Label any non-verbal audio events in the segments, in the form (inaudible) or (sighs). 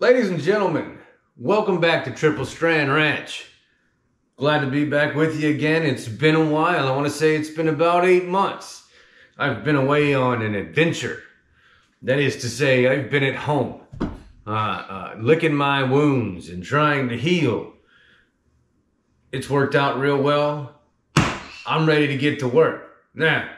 Ladies and gentlemen, welcome back to Triple Strand Ranch. Glad to be back with you again. It's been a while. I want to say it's been about eight months. I've been away on an adventure. That is to say, I've been at home, uh, uh, licking my wounds and trying to heal. It's worked out real well. I'm ready to get to work. Now,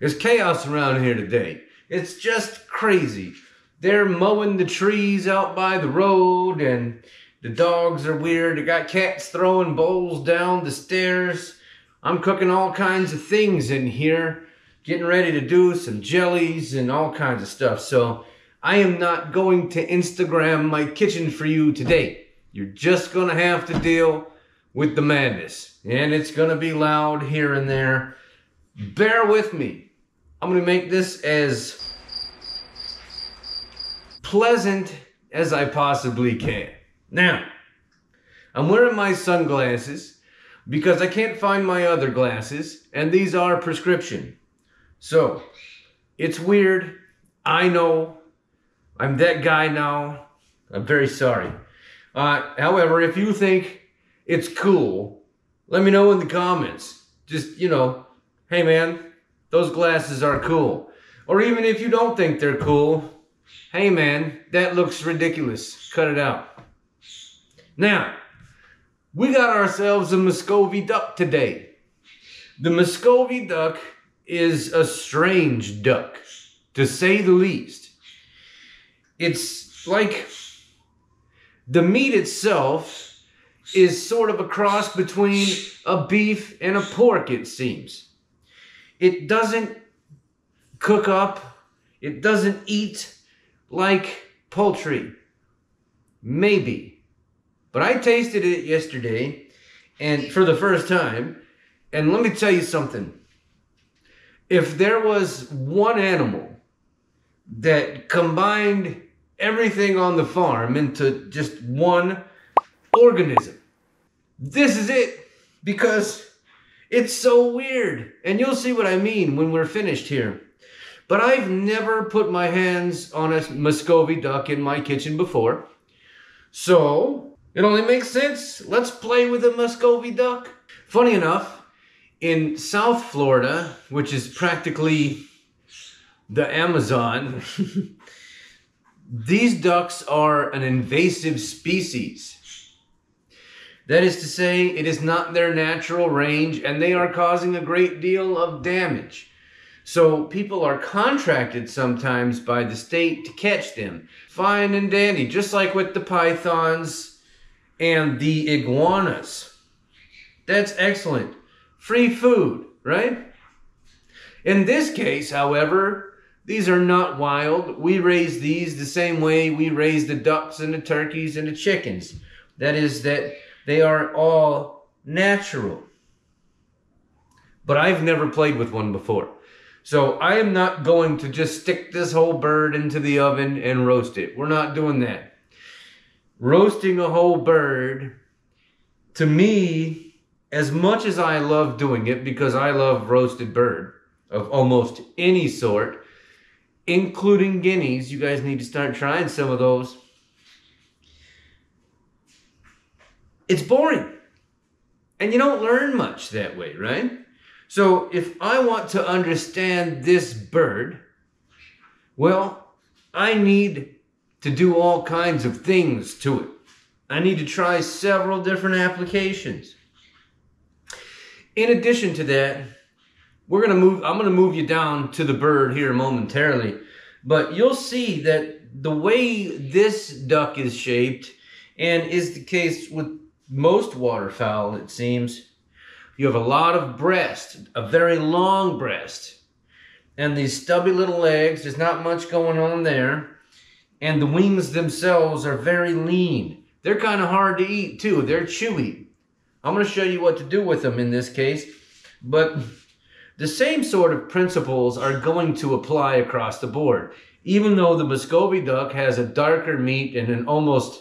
there's chaos around here today. It's just crazy. They're mowing the trees out by the road and the dogs are weird. They got cats throwing bowls down the stairs. I'm cooking all kinds of things in here, getting ready to do some jellies and all kinds of stuff. So I am not going to Instagram my kitchen for you today. You're just to have to deal with the madness. And it's to be loud here and there. Bear with me. I'm to make this as pleasant as I possibly can. Now, I'm wearing my sunglasses because I can't find my other glasses, and these are prescription. So, it's weird. I know. I'm that guy now. I'm very sorry. Uh, however, if you think it's cool, let me know in the comments. Just, you know, hey man, those glasses are cool. Or even if you don't think they're cool, hey man, that looks ridiculous. Cut it out. Now, we got ourselves a Muscovy duck today. The Muscovy duck is a strange duck, to say the least. It's like the meat itself is sort of a cross between a beef and a pork, it seems. It doesn't cook up, it doesn't eat like poultry. Maybe. But I tasted it yesterday and for the first time. And let me tell you something. If there was one animal that combined everything on the farm into just one organism, this is it. Because it's so weird. And you'll see what I mean when we're finished here. But I've never put my hands on a Muscovy duck in my kitchen before. So it only makes sense. Let's play with a Muscovy duck. Funny enough, in South Florida, which is practically the Amazon, (laughs) these ducks are an invasive species. That is to say, it is not their natural range and they are causing a great deal of damage. So people are contracted sometimes by the state to catch them. Fine and dandy, just like with the pythons, and the iguanas. That's excellent. Free food, right? In this case, however, these are not wild. We raise these the same way we raise the ducks and the turkeys and the chickens. That is that they are all natural. But I've never played with one before. So I am not going to just stick this whole bird into the oven and roast it. We're not doing that roasting a whole bird, to me, as much as I love doing it, because I love roasted bird of almost any sort, including guineas, you guys need to start trying some of those. It's boring. And you don't learn much that way, right? So if I want to understand this bird, well, I need to do all kinds of things to it. I need to try several different applications. In addition to that, we're going to move, I'm going to move you down to the bird here momentarily, but you'll see that the way this duck is shaped, and is the case with most waterfowl, it seems, you have a lot of breast, a very long breast, and these stubby little legs, there's not much going on there and the wings themselves are very lean. They're kind of hard to eat too. They're chewy. I'm going to show you what to do with them in this case, but the same sort of principles are going to apply across the board. Even though the Muscovy duck has a darker meat and an almost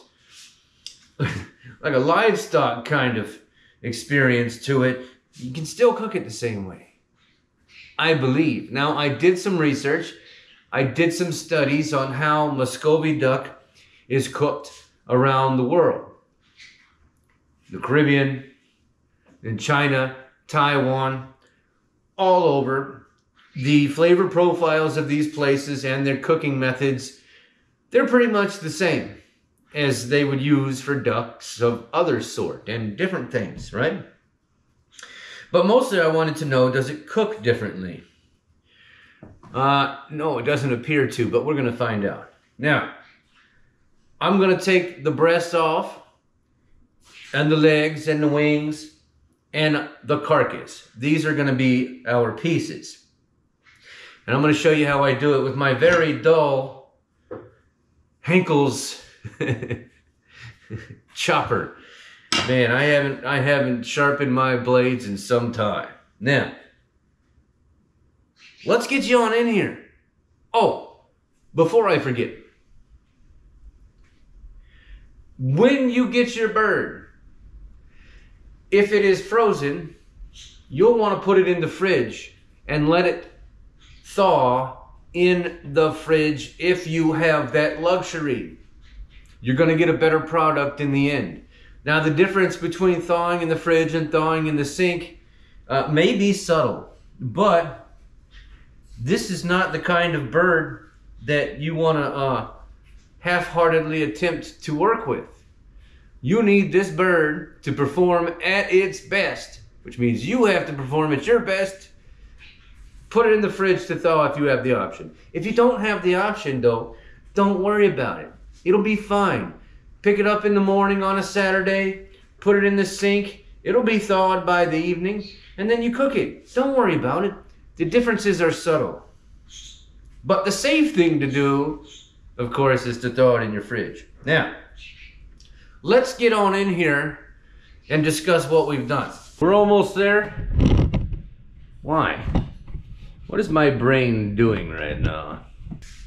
(laughs) like a livestock kind of experience to it, you can still cook it the same way. I believe. Now, I did some research I did some studies on how Muscovy duck is cooked around the world. The Caribbean, in China, Taiwan, all over. The flavor profiles of these places and their cooking methods, they're pretty much the same as they would use for ducks of other sort and different things, right? But mostly I wanted to know, does it cook differently? Uh, no, it doesn't appear to, but we're going to find out. Now, I'm going to take the breast off and the legs and the wings and the carcass. These are going to be our pieces. And I'm going to show you how I do it with my very dull Henckels (laughs) chopper. Man, I haven't I haven't sharpened my blades in some time. Now, let's get you on in here. Oh, before I forget. When you get your bird, if it is frozen, you'll want to put it in the fridge and let it thaw in the fridge if you have that luxury. You're going to get a better product in the end. Now, the difference between thawing in the fridge and thawing in the sink uh, may be subtle, but this is not the kind of bird that you want to uh, half heartedly attempt to work with. You need this bird to perform at its best, which means you have to perform at your best. Put it in the fridge to thaw if you have the option. If you don't have the option, though, don't worry about it. It'll be fine. Pick it up in the morning on a Saturday, put it in the sink. It'll be thawed by the evening, and then you cook it. Don't worry about it. The differences are subtle. But the safe thing to do, of course, is to thaw it in your fridge. Now, let's get on in here and discuss what we've done. We're almost there. Why? What is my brain doing right now?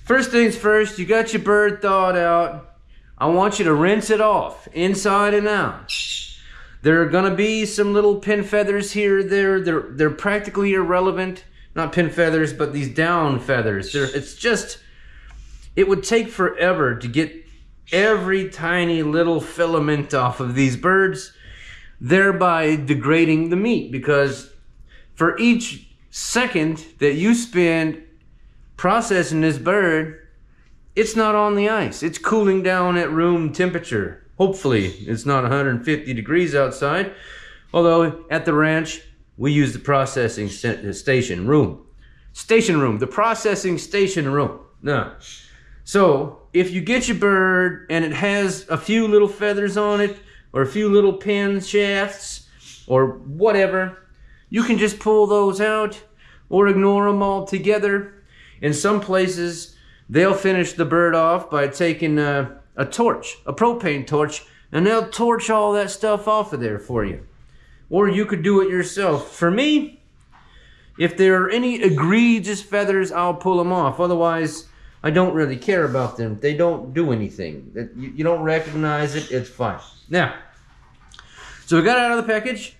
First things first, you got your bird thawed out. I want you to rinse it off, inside and out. There are gonna be some little pin feathers here, there. They're, they're practically irrelevant. Not pin feathers, but these down feathers. They're, it's just, it would take forever to get every tiny little filament off of these birds, thereby degrading the meat because for each second that you spend processing this bird, it's not on the ice. It's cooling down at room temperature. Hopefully, it's not 150 degrees outside. Although at the ranch, we use the processing station room. Station room, the processing station room. No. so if you get your bird and it has a few little feathers on it, or a few little pin shafts, or whatever, you can just pull those out or ignore them altogether. In some places, they'll finish the bird off by taking a, a torch, a propane torch, and they'll torch all that stuff off of there for you. Or you could do it yourself. For me, if there are any egregious feathers, I'll pull them off. Otherwise, I don't really care about them. They don't do anything. You, don't recognize it, it's fine. Now, so we got out of the package.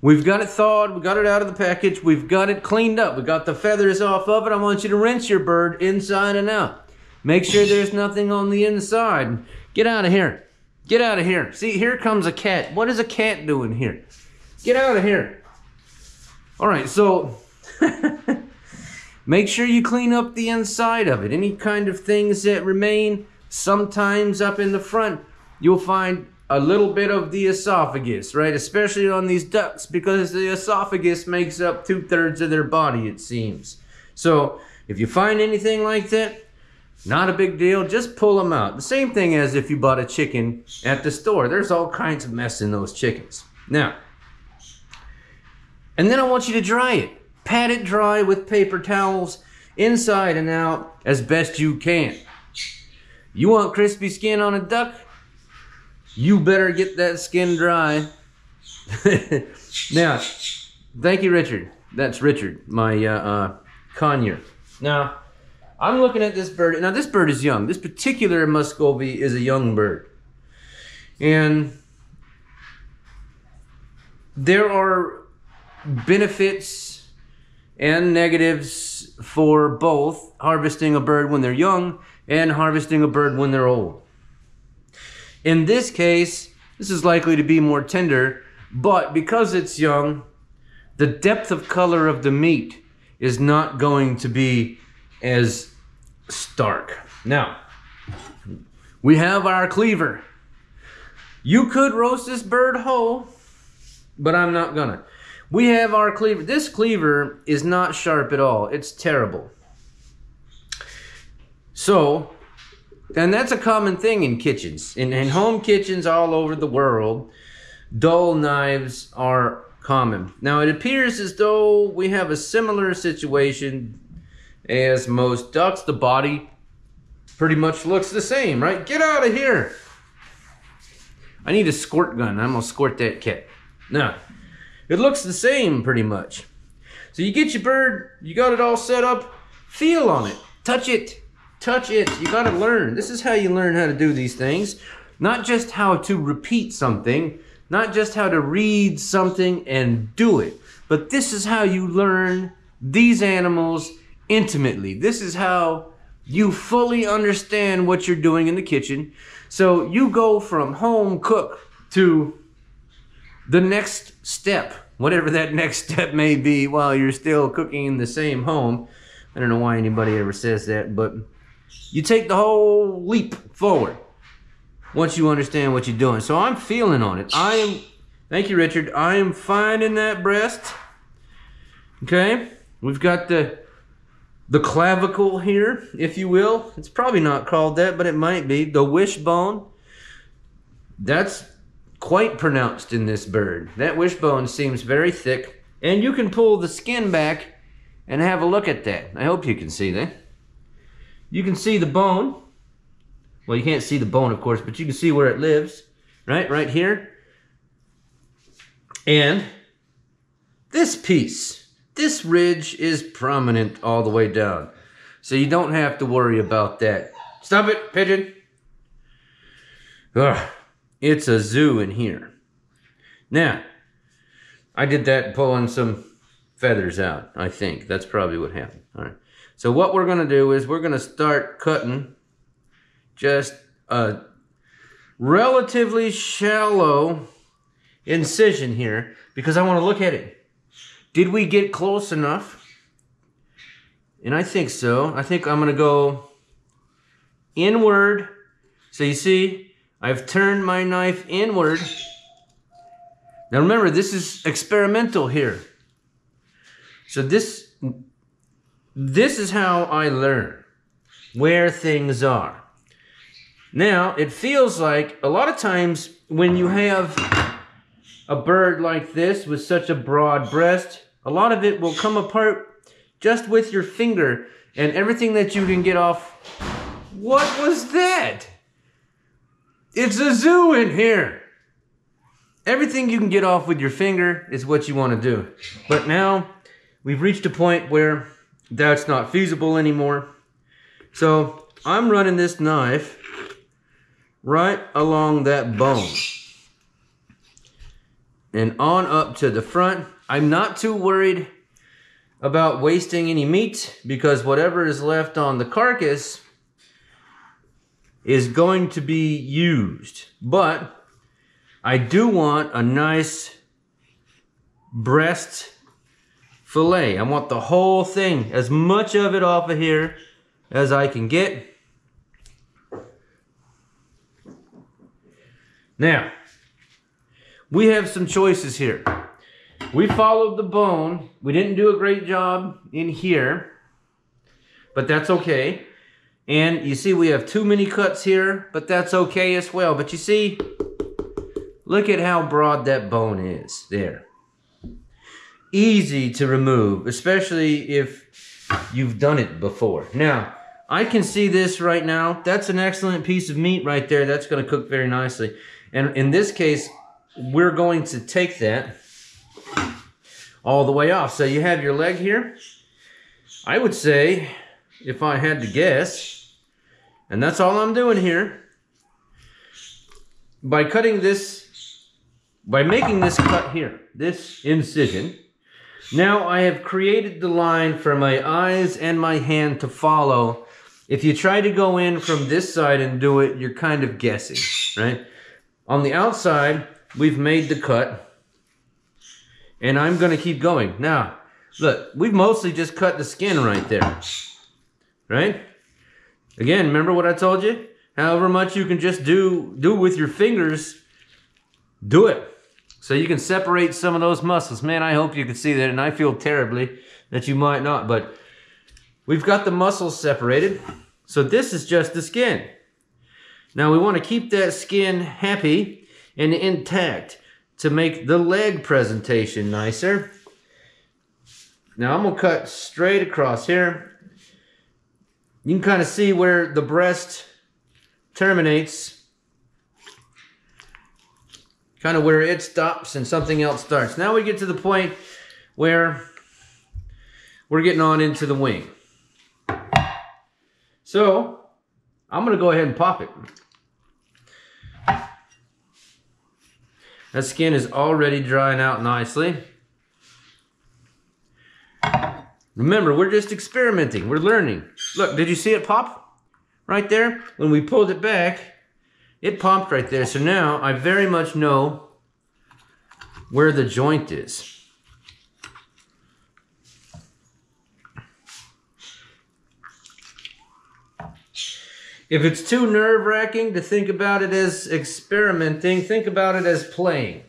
We've got it thawed. We got it out of the package. We've got it cleaned up. We got the feathers off of it. I want you to rinse your bird inside and out. Make sure there's nothing on the inside. Get out of here. Get out of here. See, here comes a cat. What is a cat doing here? Get out of here. All right, so (laughs) Make sure you clean up the inside of it. Any kind of things that remain, sometimes up in the front, you'll find a little bit of the esophagus, right? Especially on these ducks because the esophagus makes up two thirds of their body, it seems. So if you find anything like that, not a big deal, just pull them out. The same thing as if you bought a chicken at the store. There's all kinds of mess in those chickens. Now, and then I want you to dry it. Pat it dry with paper towels inside and out as best you can. You want crispy skin on a duck? You better get that skin dry. (laughs) now, thank you, Richard. That's Richard, my uh, uh, conure. Now, I'm looking at this bird. Now, this bird is young. This particular Muscovy is a young bird. And there are benefits and negatives for both harvesting a bird when they're young and harvesting a bird when they're old. In this case, this is likely to be more tender, but because it's young, the depth of color of the meat is not going to be as stark. Now, we have our cleaver. You could roast this bird whole, but I'm not gonna. We have our cleaver. This cleaver is not sharp at all. It's terrible. So, and that's a common thing in kitchens. In, in home kitchens all over the world, dull knives are common. Now, it appears as though we have a similar situation as most ducks. The body pretty much looks the same, right? Get out of here! I need a squirt gun. I'm gonna squirt that cat. Now, it looks the same pretty much. So you get your bird, you got it all set up, feel on it, touch it, touch it. You gotta learn. This is how you learn how to do these things. Not just how to repeat something, not just how to read something and do it, but this is how you learn these animals intimately. This is how you fully understand what you're doing in the kitchen. So you go from home cook to the next step, whatever that (laughs) next step may be while you're still cooking in the same home. I don't know why anybody ever says that, but you take the whole leap forward once you understand what you're doing. So I'm feeling on it. I am, thank you, Richard. I am finding that breast. Okay, we've got the the clavicle here, if you will. It's probably not called that, but it might be. The wishbone. That's quite pronounced in this bird. That wishbone seems very thick. And you can pull the skin back and have a look at that. I hope you can see that. You can see the bone. Well, you can't see the bone, of course, but you can see where it lives. Right? Right here. And this piece. This ridge is prominent all the way down. So you don't have to worry about that. Stop it, pigeon. Ugh, it's a zoo in here. Now, I did that pulling some feathers out, I think. That's probably what happened. All right. So what we're going to do is we're going to start cutting just a relatively shallow incision here because I want to look at it. Did we get close enough? And I think so. I think I'm going to go inward. So you see, I've turned my knife inward. Now remember, this is experimental here. So this, this is how I learn where things are. Now, it feels like a lot of times when you have a bird like this with such a broad breast, a lot of it will come apart just with your finger and everything that you can get off. What was that? It's a zoo in here. Everything you can get off with your finger is what you want to do. But now we've reached a point where that's not feasible anymore. So I'm running this knife right along that bone and on up to the front. I'm not too worried about wasting any meat because whatever is left on the carcass is going to be used. But I do want a nice breast fillet. I want the whole thing, as much of it off of here as I can get. Now, we have some choices here. We followed the bone. We didn't do a great job in here, but that's okay. And you see we have too many cuts here, but that's okay as well. But you see, look at how broad that bone is there. Easy to remove, especially if you've done it before. Now, I can see this right now. That's an excellent piece of meat right there. That's going to cook very nicely. And in this case, we're going to take that all the way off. So you have your leg here. I would say, if I had to guess, and that's all I'm doing here, by cutting this, by making this cut here, this incision, now I have created the line for my eyes and my hand to follow if you try to go in from this side and do it, you're kind of guessing, right? On the outside, we've made the cut. And I'm going to keep going. Now, look, we've mostly just cut the skin right there. Right? Again, remember what I told you? However much you can just do, do with your fingers, do it. So you can separate some of those muscles. Man, I hope you can see that, and I feel terribly that you might not, but we've got the muscles separated. So this is just the skin. Now we want to keep that skin happy and intact to make the leg presentation nicer. Now I'm to cut straight across here. You can kind of see where the breast terminates. Kind of where it stops and something else starts. Now we get to the point where we're getting on into the wing. So, I'm going to go ahead and pop it. That skin is already drying out nicely. Remember, we're just experimenting. We're learning. Look, did you see it pop? Right there? When we pulled it back, it popped right there. So now I very much know where the joint is. If it's too nerve wracking to think about it as experimenting, think about it as playing.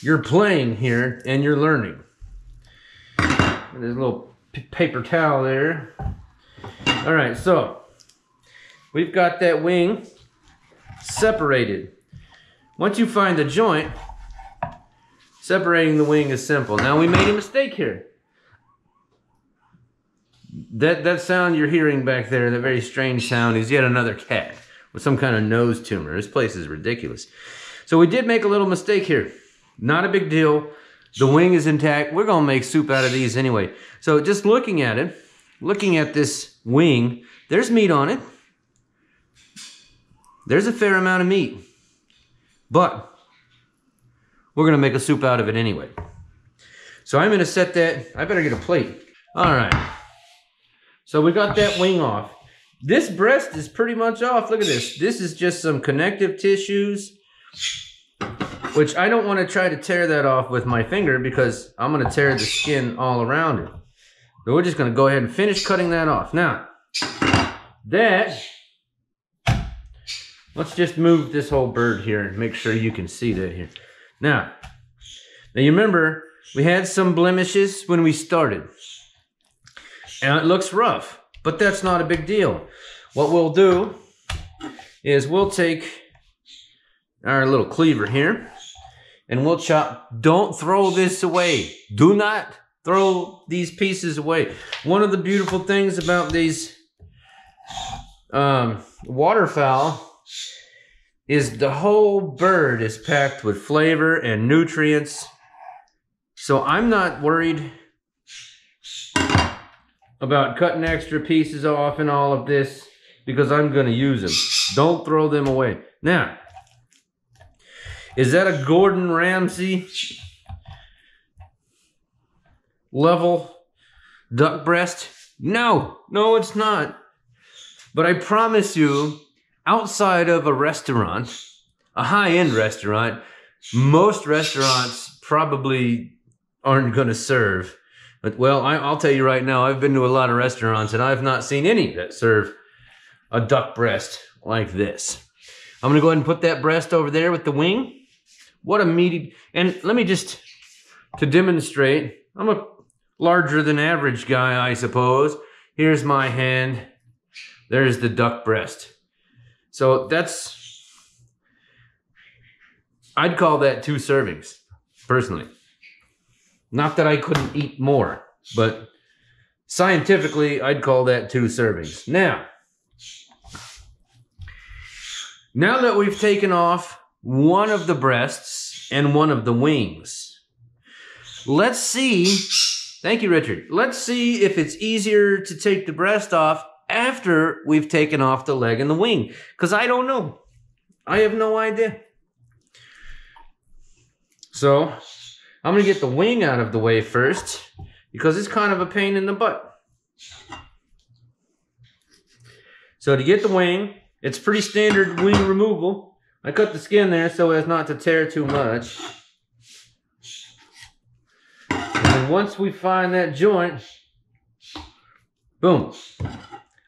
You're playing here and you're learning. There's a little paper towel there. All right, so we've got that wing separated. Once you find the joint, separating the wing is simple. Now we made a mistake here. That that sound you're hearing back there, that very strange sound, is yet another cat with some kind of nose tumor. This place is ridiculous. So we did make a little mistake here. Not a big deal. The wing is intact. We're to make soup out of these anyway. So just looking at it, looking at this wing, there's meat on it. There's a fair amount of meat. But we're to make a soup out of it anyway. So I'm to set that. I better get a plate. All right. So we got that wing off. This breast is pretty much off. Look at this. This is just some connective tissues, which I don't want to try to tear that off with my finger because I'm to tear the skin all around it. So we're just to go ahead and finish cutting that off. Now, that, let's just move this whole bird here and make sure you can see that here. Now, now you remember we had some blemishes when we started and it looks rough, but that's not a big deal. What we'll do is we'll take our little cleaver here and we'll chop. Don't throw this away. Do not throw these pieces away. One of the beautiful things about these um, waterfowl is the whole bird is packed with flavor and nutrients. So I'm not worried about cutting extra pieces off and all of this because I'm going to use them. Don't throw them away. Now, is that a Gordon Ramsay level duck breast? No, no, it's not. But I promise you, outside of a restaurant, a high end restaurant, most restaurants probably aren't going to serve but well, I, will tell you right now, I've been to a lot of restaurants and I've not seen any that serve a duck breast like this. I'm gonna go ahead and put that breast over there with the wing. What a meaty, and let me just, to demonstrate, I'm a larger than average guy, I suppose. Here's my hand. There's the duck breast. So that's, I'd call that two servings, personally. Not that I couldn't eat more, but scientifically, I'd call that two servings. Now, now that we've taken off one of the breasts and one of the wings, let's see. Thank you, Richard. Let's see if it's easier to take the breast off after we've taken off the leg and the wing. Because I don't know. I have no idea. So I'm going to get the wing out of the way first because it's kind of a pain in the butt. So to get the wing, it's pretty standard wing removal. I cut the skin there so as not to tear too much. And once we find that joint, boom.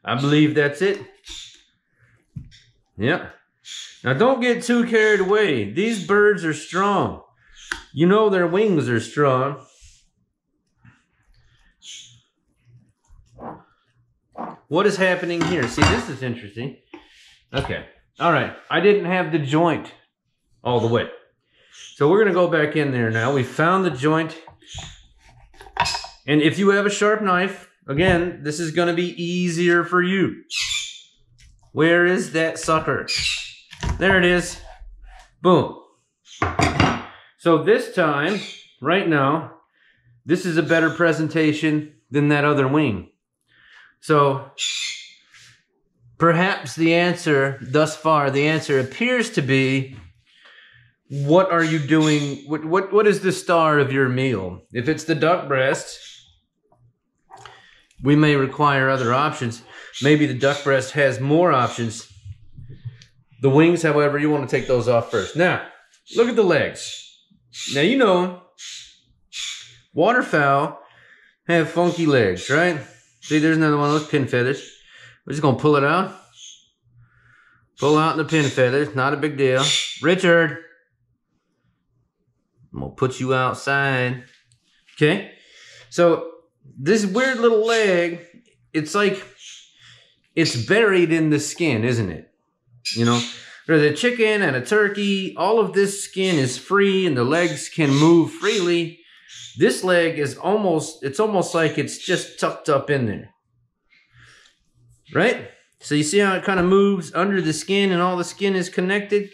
I believe that's it. Yeah. Now don't get too carried away. These birds are strong. You know their wings are strong. What is happening here? See, this is interesting. Okay. All right. I didn't have the joint all the way. So we're going to go back in there now. We found the joint. And if you have a sharp knife, again, this is going to be easier for you. Where is that sucker? There it is. Boom. So this time, right now, this is a better presentation than that other wing. So perhaps the answer thus far, the answer appears to be what are you doing? What, what, what is the star of your meal? If it's the duck breast, we may require other options. Maybe the duck breast has more options. The wings, however, you want to take those off first. Now, look at the legs. Now, you know, waterfowl have funky legs, right? See, there's another one of those pin feathers. We're just going to pull it out. Pull out the pin feathers. Not a big deal. Richard. I'm going to put you outside. Okay? So, this weird little leg, it's like it's buried in the skin, isn't it? You know, there's a chicken and a turkey. All of this skin is free and the legs can move freely. This leg is almost, it's almost like it's just tucked up in there. Right? So you see how it kind of moves under the skin and all the skin is connected?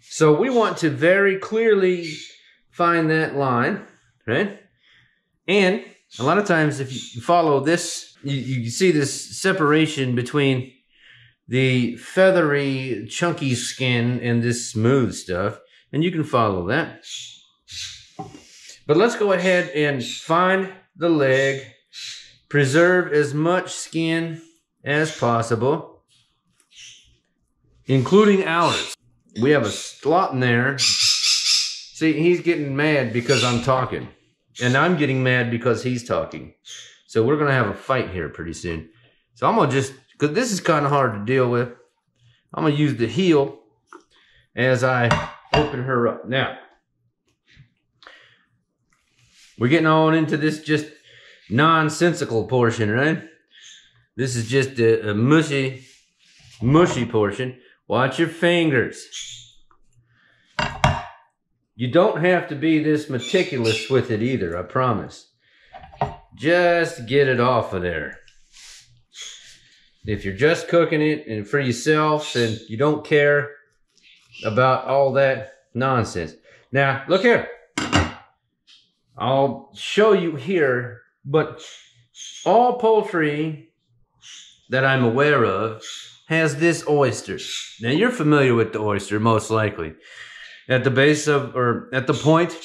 So we want to very clearly find that line, right? And a lot of times if you follow this, you, you see this separation between the feathery, chunky skin and this smooth stuff. And you can follow that. But let's go ahead and find the leg, preserve as much skin as possible, including ours. We have a slot in there. See, he's getting mad because I'm talking. And I'm getting mad because he's talking. So we're going to have a fight here pretty soon. So I'm to just, because this is kind of hard to deal with, I'm to use the heel as I open her up. Now, we're getting on into this just nonsensical portion, right? This is just a, a mushy, mushy portion. Watch your fingers. You don't have to be this meticulous with it either, I promise. Just get it off of there. If you're just cooking it and for yourself, and you don't care about all that nonsense. Now, look here. I'll show you here, but all poultry that I'm aware of has this oyster. Now you're familiar with the oyster, most likely. At the base of, or at the point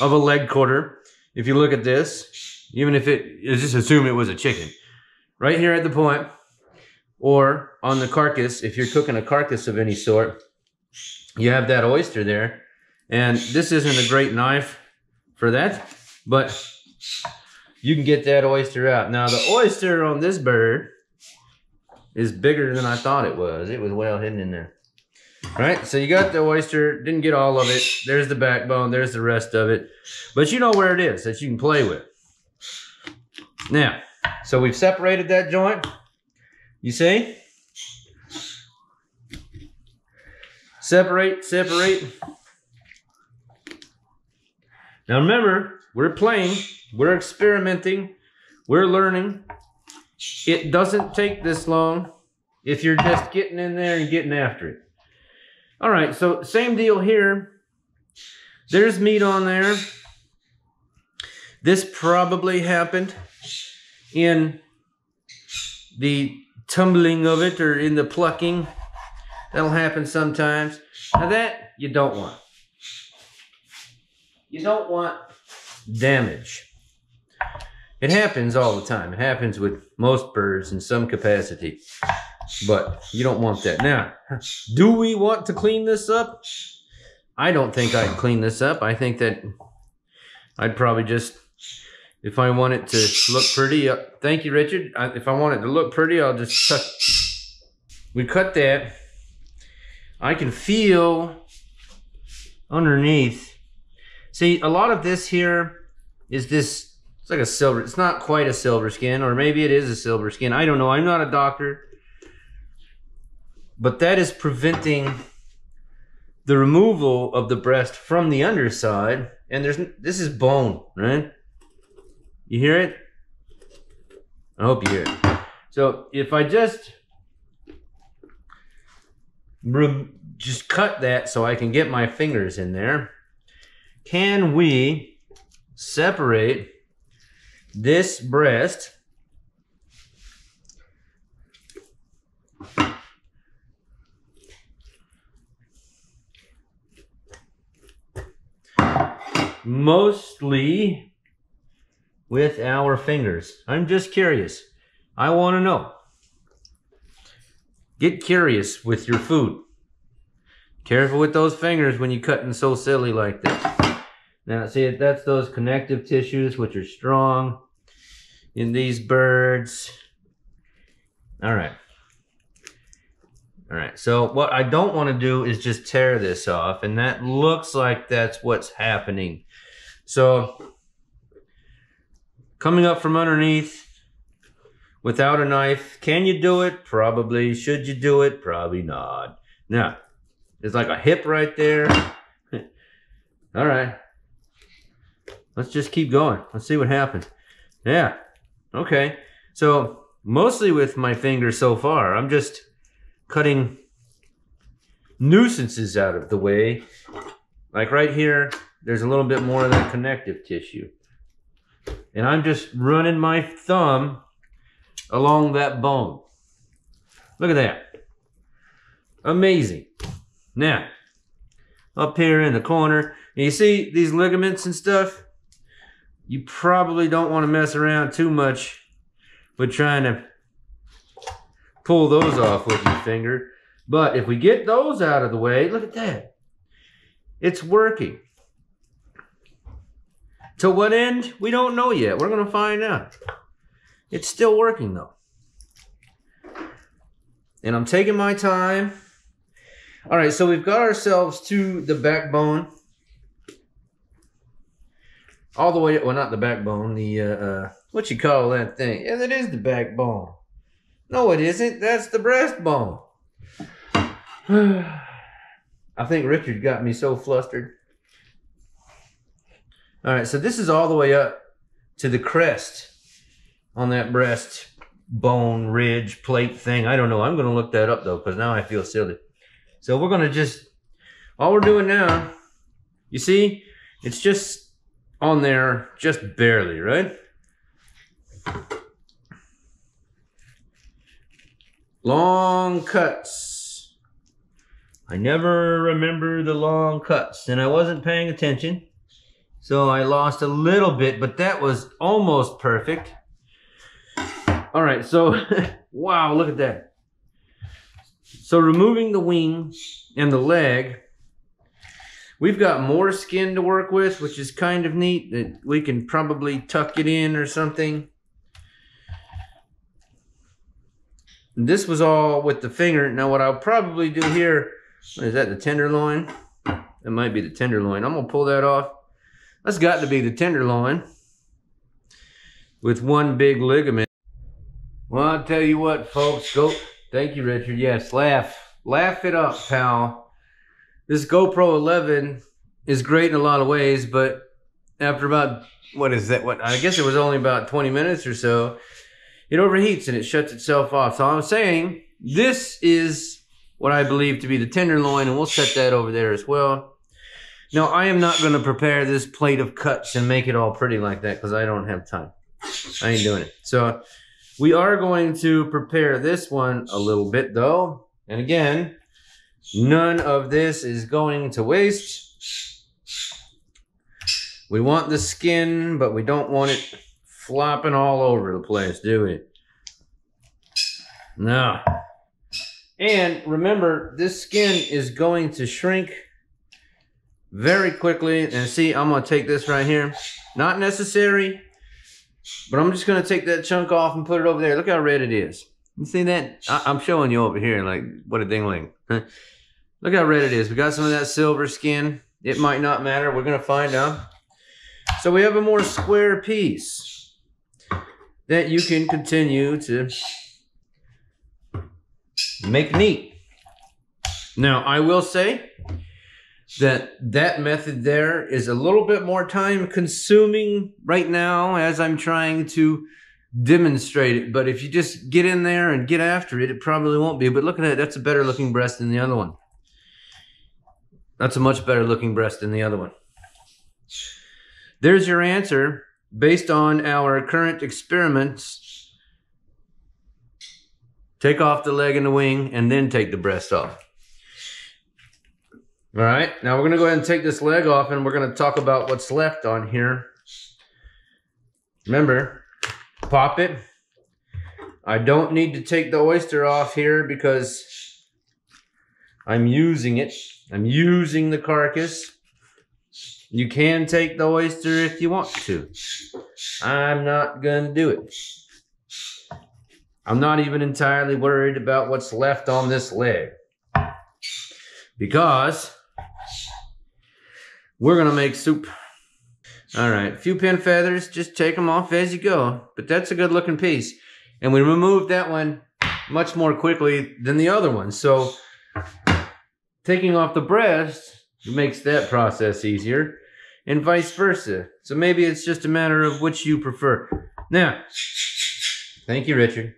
of a leg quarter, if you look at this, even if it, just assume it was a chicken. Right here at the point, or on the carcass, if you're cooking a carcass of any sort, you have that oyster there. And this isn't a great knife for that, but you can get that oyster out. Now the oyster on this bird is bigger than I thought it was. It was well hidden in there. All right, so you got the oyster, didn't get all of it. There's the backbone, there's the rest of it. But you know where it is that you can play with. Now, so we've separated that joint. You see? Separate, separate. Now remember, we're playing, we're experimenting, we're learning. It doesn't take this long if you're just getting in there and getting after it. All right, so same deal here. There's meat on there. This probably happened in the tumbling of it or in the plucking. That'll happen sometimes. Now that you don't want. You don't want damage. It happens all the time. It happens with most birds in some capacity. But you don't want that. Now, do we want to clean this up? I don't think I'd clean this up. I think that I'd probably just, if I want it to look pretty, uh, thank you, Richard. I, if I want it to look pretty, I'll just cut. We cut that. I can feel underneath. See, a lot of this here is this, it's like a silver, it's not quite a silver skin, or maybe it is a silver skin. I don't know. I'm not a doctor. But that is preventing the removal of the breast from the underside. And there's this is bone, right? You hear it? I hope you hear it. So if I just just cut that so I can get my fingers in there, can we separate this breast mostly with our fingers. I'm just curious. I want to know. Get curious with your food. Careful with those fingers when you're cutting so silly like this. Now, see, that's those connective tissues which are strong in these birds. All right. All right, so what I don't want to do is just tear this off, and that looks like that's what's happening. So, coming up from underneath without a knife, can you do it? Probably. Should you do it? Probably not. Now, there's like a hip right there. (laughs) All right. Let's just keep going. Let's see what happens. Yeah. Okay. So, mostly with my fingers so far, I'm just cutting nuisances out of the way. Like right here, there's a little bit more of that connective tissue. And I'm just running my thumb along that bone. Look at that. Amazing. Now, up here in the corner, you see these ligaments and stuff? You probably don't want to mess around too much with trying to pull those off with your finger. But if we get those out of the way, look at that. It's working. To what end? We don't know yet. We're going to find out. It's still working though. And I'm taking my time. All right, so we've got ourselves to the backbone. All the way, well, not the backbone, the, uh, uh what you call that thing? Yeah, that is the backbone. No, it isn't. That's the breastbone. (sighs) I think Richard got me so flustered. All right, so this is all the way up to the crest on that breast bone ridge plate thing. I don't know. I'm going to look that up though because now I feel silly. So we're going to just, all we're doing now, you see, it's just on there just barely, right? Long cuts. I never remember the long cuts, and I wasn't paying attention. So I lost a little bit, but that was almost perfect. All right, so, (laughs) wow, look at that. So removing the wing and the leg, we've got more skin to work with, which is kind of neat. That we can probably tuck it in or something. This was all with the finger. Now what I'll probably do here, is that the tenderloin? That might be the tenderloin. I'm gonna pull that off. That's got to be the tenderloin with one big ligament. Well, I'll tell you what, folks. Go. Thank you, Richard. Yes, laugh. Laugh it up, pal. This GoPro 11 is great in a lot of ways, but after about, what is that? What I guess it was only about 20 minutes or so, it overheats and it shuts itself off. So I'm saying this is what I believe to be the tenderloin, and we'll set that over there as well. Now, I am not going to prepare this plate of cuts and make it all pretty like that because I don't have time. I ain't doing it. So we are going to prepare this one a little bit though. And again, none of this is going to waste. We want the skin, but we don't want it flopping all over the place, do we? No. And remember, this skin is going to shrink very quickly. And see, I'm to take this right here. Not necessary, but I'm just to take that chunk off and put it over there. Look how red it is. You see that? I- am showing you over here, like, what a dingling. (laughs) Look how red it is. We got some of that silver skin. It might not matter. We're to find out. So we have a more square piece that you can continue to make neat. Now, I will say that that method there is a little bit more time consuming right now as I'm trying to demonstrate it. But if you just get in there and get after it, it probably won't be. But look at that. That's a better looking breast than the other one. That's a much better looking breast than the other one. There's your answer based on our current experiments. Take off the leg and the wing and then take the breast off. All right, now we're going to go ahead and take this leg off and we're going to talk about what's left on here. Remember, pop it. I don't need to take the oyster off here because I'm using it. I'm using the carcass. You can take the oyster if you want to. I'm not going to do it. I'm not even entirely worried about what's left on this leg. Because we're going to make soup. All right, a few pin feathers, just take them off as you go. But that's a good looking piece. And we removed that one much more quickly than the other one. So taking off the breast makes that process easier and vice versa. So maybe it's just a matter of which you prefer. Now, thank you, Richard.